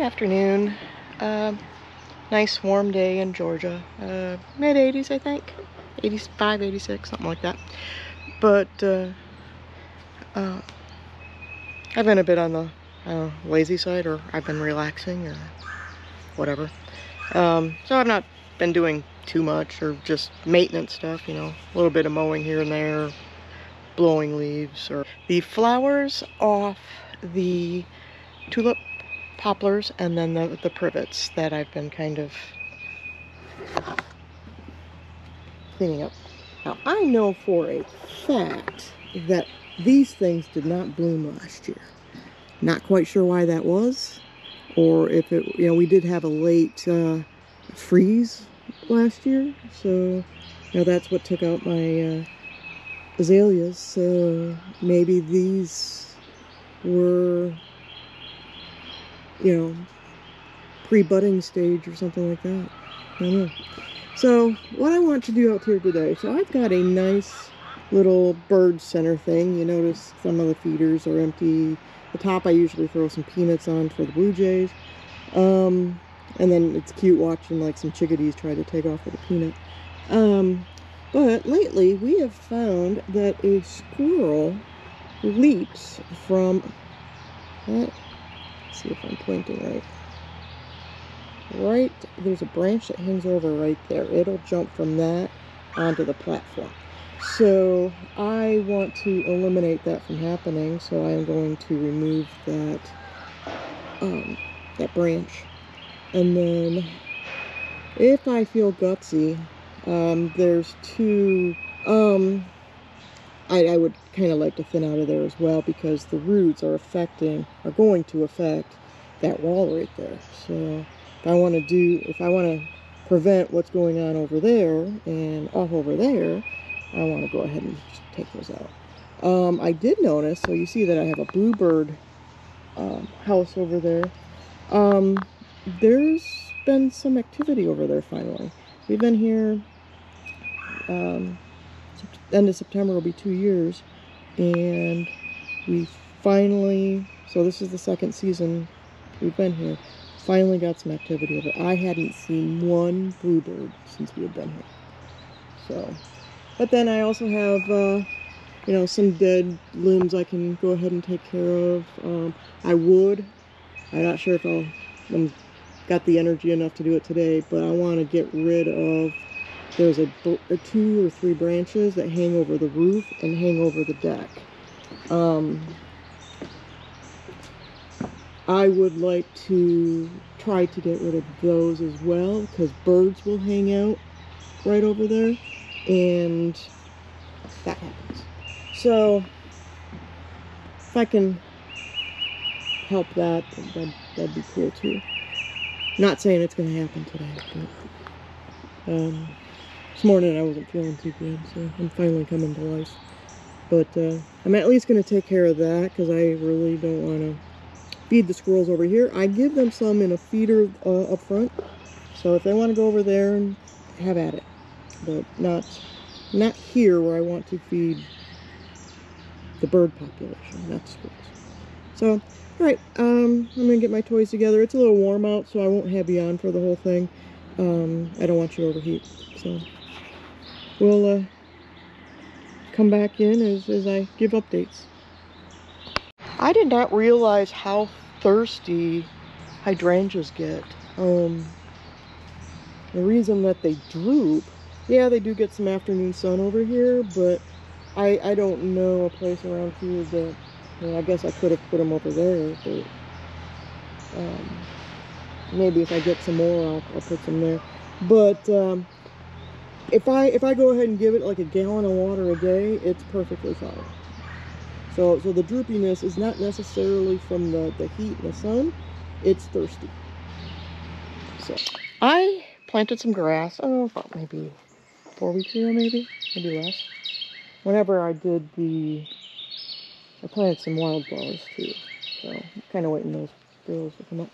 Good afternoon. Uh, nice warm day in Georgia. Uh, Mid 80s, I think. 85, 86, something like that. But uh, uh, I've been a bit on the uh, lazy side, or I've been relaxing, or whatever. Um, so I've not been doing too much, or just maintenance stuff, you know, a little bit of mowing here and there, blowing leaves, or the flowers off the tulip poplars and then the, the privets that I've been kind of cleaning up. Now I know for a fact that these things did not bloom last year. Not quite sure why that was or if it, you know, we did have a late uh, freeze last year. So, you know, that's what took out my uh, azaleas. So maybe these were you know, pre-budding stage or something like that. I don't know. So what I want to do out here today, so I've got a nice little bird center thing. You notice some of the feeders are empty. The top I usually throw some peanuts on for the blue jays. Um, and then it's cute watching like some chickadees try to take off with a peanut. Um, but lately we have found that a squirrel leaps from that see if I'm pointing right. Right, there's a branch that hangs over right there. It'll jump from that onto the platform. So I want to eliminate that from happening, so I'm going to remove that, um, that branch. And then if I feel gutsy, um, there's two, um, I, I would kind of like to thin out of there as well because the roots are affecting, are going to affect that wall right there. So if I want to do, if I want to prevent what's going on over there and off over there, I want to go ahead and take those out. Um, I did notice, so you see that I have a bluebird um, house over there. Um, there's been some activity over there finally. We've been here um, end of September will be two years. And we finally, so this is the second season we've been here, finally got some activity over. I hadn't seen one bluebird since we had been here. So, but then I also have, uh, you know, some dead limbs I can go ahead and take care of. Um, I would. I'm not sure if I'll, I'm got the energy enough to do it today, but I want to get rid of there's a, a, two or three branches that hang over the roof and hang over the deck. Um, I would like to try to get rid of those as well because birds will hang out right over there and that happens. So if I can help that, that'd, that'd be cool too. Not saying it's going to happen today, but um, this morning I wasn't feeling too good, so I'm finally coming to life. But uh, I'm at least going to take care of that because I really don't want to feed the squirrels over here. I give them some in a feeder uh, up front. So if they want to go over there and have at it. But not, not here where I want to feed the bird population, not the squirrels. So, all right, um, I'm going to get my toys together. It's a little warm out, so I won't have you on for the whole thing. Um, I don't want you to overheat. So we'll uh, come back in as, as I give updates. I did not realize how thirsty hydrangeas get. Um, the reason that they droop, yeah, they do get some afternoon sun over here, but I, I don't know a place around here that, I, I guess I could have put them over there, but um, maybe if I get some more, I'll, I'll put some there. But um, if I if I go ahead and give it like a gallon of water a day, it's perfectly fine. So so the droopiness is not necessarily from the, the heat and the sun, it's thirsty. So I planted some grass, oh about maybe four weeks ago maybe, maybe less. Whenever I did the I planted some wildflowers too. So kinda waiting those bills to come up.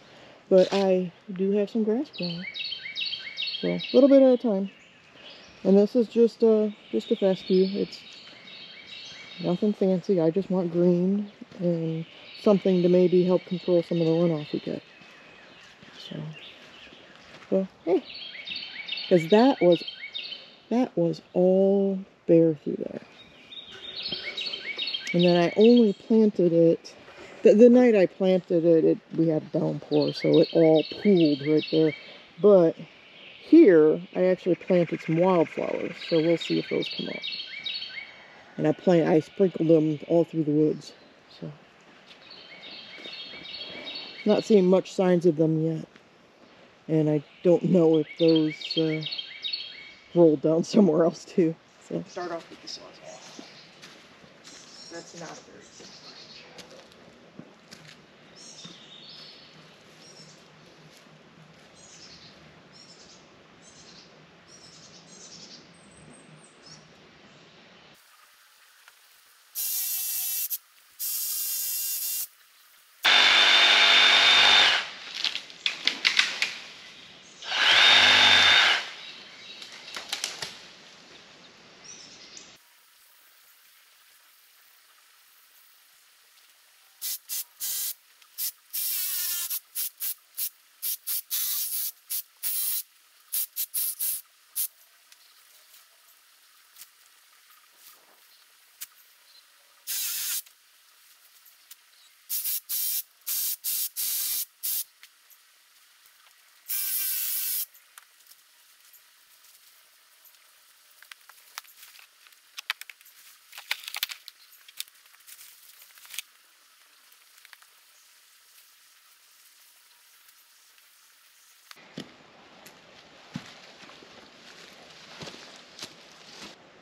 But I do have some grass growing. So a little bit at a time. And this is just a, just a fescue. It's nothing fancy. I just want green and something to maybe help control some of the runoff we get. So, well, hey, because that was that was all bare through there. And then I only planted it the, the night I planted it, it we had a downpour, so it all pooled right there. But here, I actually planted some wildflowers, so we'll see if those come up. And I plant, I sprinkled them all through the woods, so not seeing much signs of them yet. And I don't know if those uh, rolled down somewhere else too. So start off with the sawzall. That's not very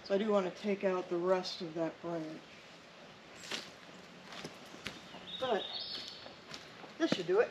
So I do want to take out the rest of that branch. But this should do it.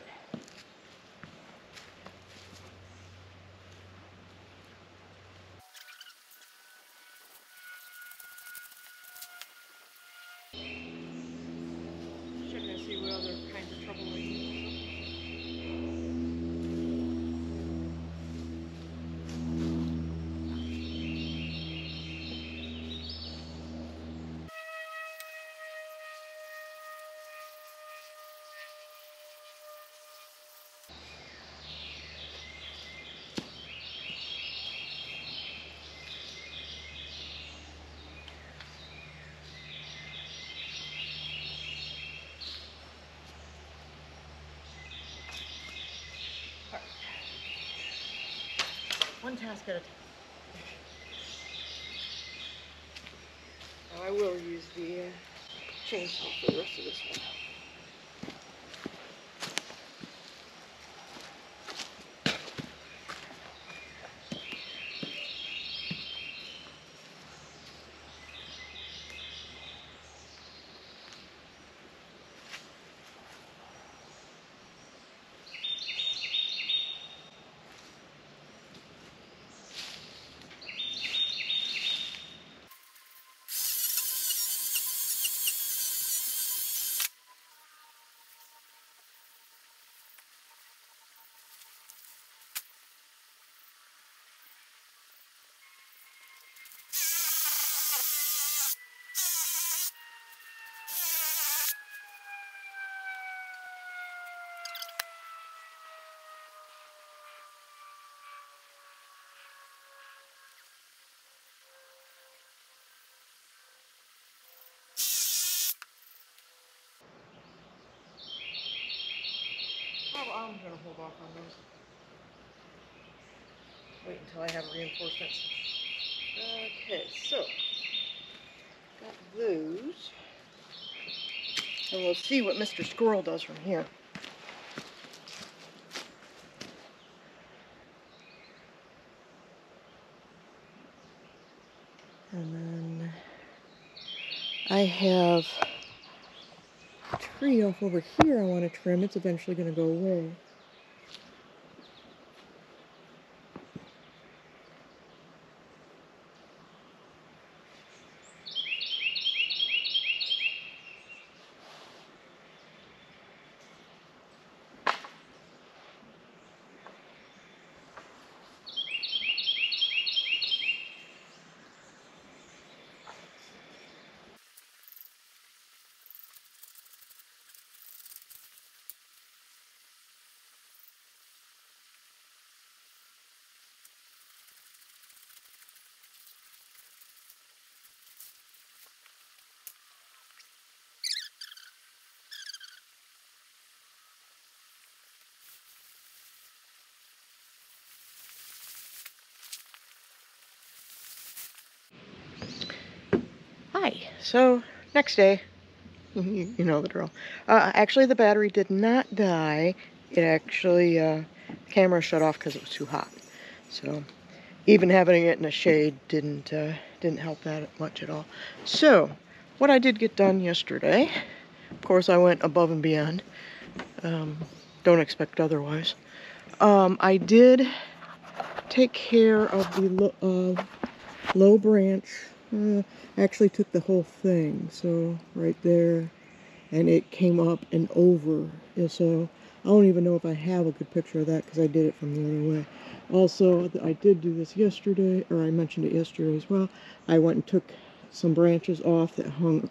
One task at a time. Now I will use the uh, chainsaw for the rest of this one. I'm gonna hold off on those. Wait until I have reinforcements. Okay, so got those. And we'll see what Mr. Squirrel does from here. And then I have tree off over here I want to trim. It's eventually going to go away. So, next day, you, know the drill. Uh, actually, the battery did not die. It actually, uh, the camera shut off because it was too hot. So, even having it in a shade didn't, uh, didn't help that much at all. So, what I did get done yesterday, of course I went above and beyond. Um, don't expect otherwise. Um, I did take care of the lo uh, low branch. Uh, actually took the whole thing, so right there, and it came up and over. So I don't even know if I have a good picture of that because I did it from the other way. Also, I did do this yesterday, or I mentioned it yesterday as well. I went and took some branches off that hung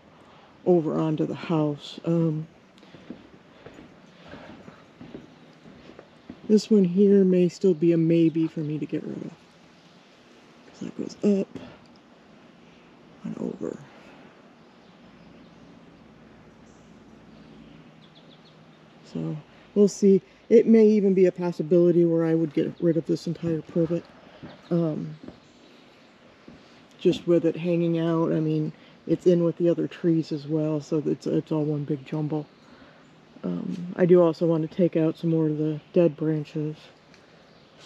over onto the house. Um, This one here may still be a maybe for me to get rid of. Because that goes up and over. So we'll see. It may even be a possibility where I would get rid of this entire privet. Um, just with it hanging out. I mean, it's in with the other trees as well, so it's, it's all one big jumble. Um, I do also want to take out some more of the dead branches.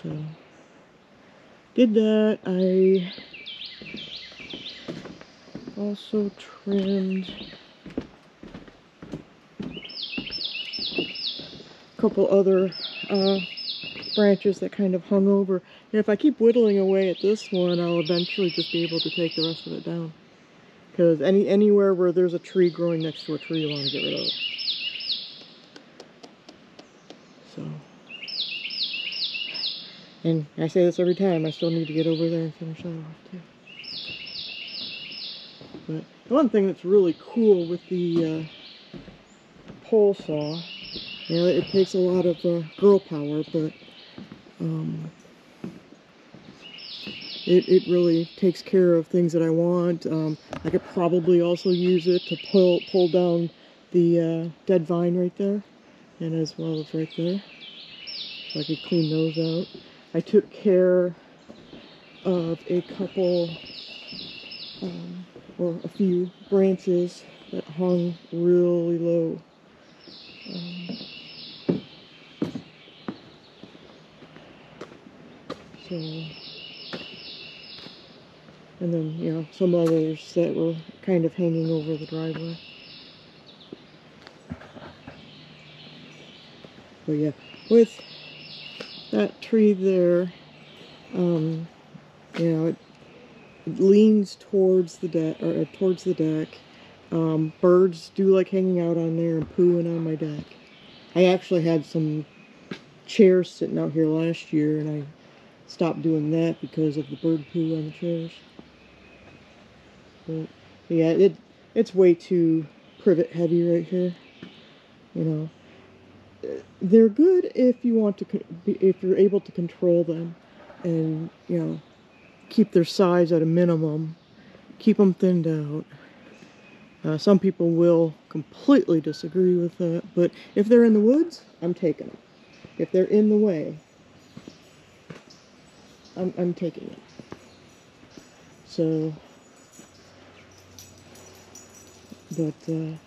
So, did that. I also trimmed a couple other uh, branches that kind of hung over. And if I keep whittling away at this one, I'll eventually just be able to take the rest of it down. Because any anywhere where there's a tree growing next to a tree, you want to get rid of it. So, and I say this every time, I still need to get over there and finish that off too. But the one thing that's really cool with the uh, pole saw, you know, it takes a lot of uh, girl power, but um, it, it really takes care of things that I want. Um, I could probably also use it to pull, pull down the uh, dead vine right there and as well as right there. So I could clean those out. I took care of a couple um, or a few branches that hung really low. Um, so, and then, you know, some others that were kind of hanging over the driveway. But yeah, with that tree there, um, you know, it, leans towards the deck, or uh, towards the deck. Um, birds do like hanging out on there and pooing on my deck. I actually had some chairs sitting out here last year, and I stopped doing that because of the bird poo on the chairs. But yeah, it it's way too privet heavy right here. You know, they're good if you want to if you're able to control them and you know keep their size at a minimum keep them thinned out uh, some people will completely disagree with that but if they're in the woods i'm taking them if they're in the way i'm, I'm taking them so but uh,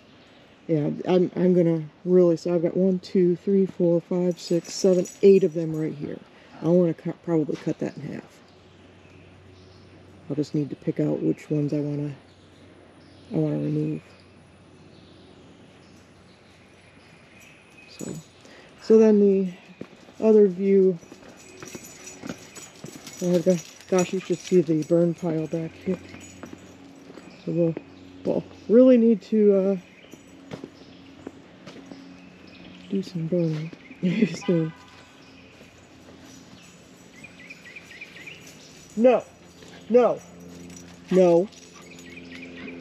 yeah, I'm, I'm gonna really, so I've got one, two, three, four, five, six, seven, eight of them right here. I want to cut, probably cut that in half. I'll just need to pick out which ones I want to, I want to remove. So, so then the other view, oh gosh, you should see the burn pile back here. So we'll, we'll really need to, uh, do some burning. no, no, no.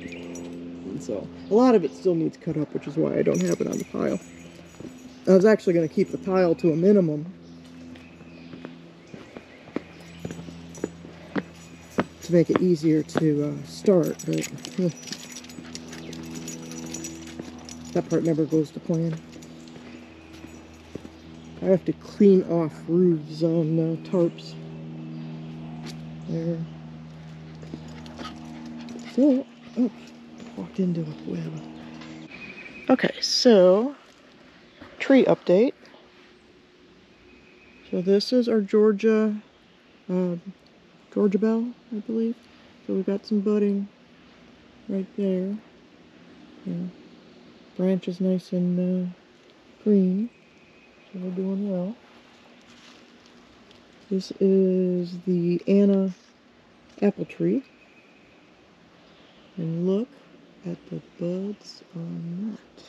And so, a lot of it still needs cut up, which is why I don't have it on the pile. I was actually going to keep the pile to a minimum. To make it easier to uh, start, but that part never goes to plan. I have to clean off roofs on tarps. There. Oh, walked into a web. Okay, so tree update. So this is our Georgia, uh, Georgia Belle, I believe. So we've got some budding right there. Yeah. Branch is nice and uh, green, so we're doing well. This is the Anna apple tree. And look at the buds on that.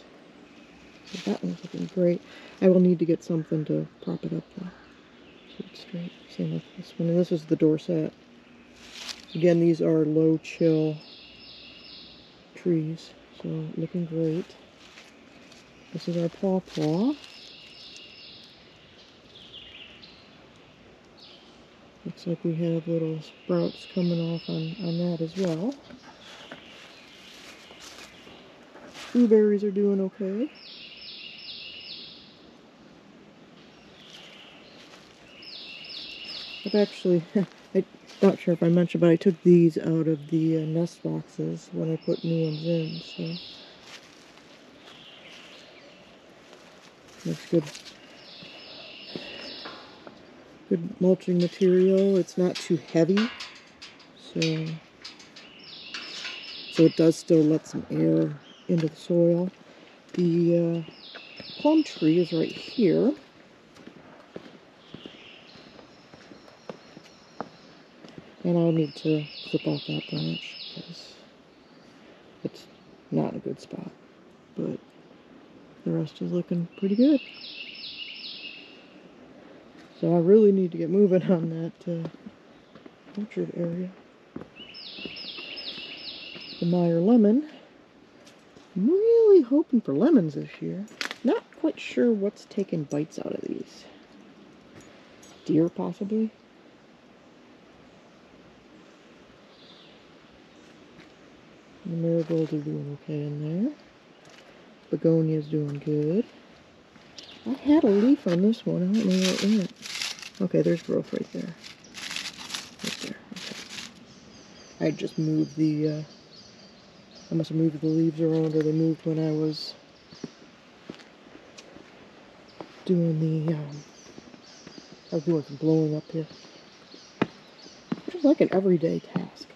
So that one's looking great. I will need to get something to prop it up though. So it's straight. Same with this one. And this is the Dorsett. Again, these are low chill trees. So looking great. This is our pawpaw. Looks like we have little sprouts coming off on, on that as well. Blueberries are doing okay. I've actually, I'm not sure if I mentioned, but I took these out of the uh, nest boxes when I put new ones in, so. Looks good. Good mulching material. It's not too heavy, so so it does still let some air into the soil. The uh, plum tree is right here. And I'll need to clip off that branch because it's not a good spot. But the rest is looking pretty good. So I really need to get moving on that uh, orchard area. The Meyer lemon. I'm really hoping for lemons this year. Not quite sure what's taking bites out of these. Deer, possibly? The marigolds are doing okay in there. Begonia's doing good. I had a leaf on this one. I don't know where it went. Okay, there's growth right there. Right there. Okay. I just moved the, uh, I must have moved the leaves around or they moved when I was doing the, um, I was doing some blowing up here. Which is like an everyday task.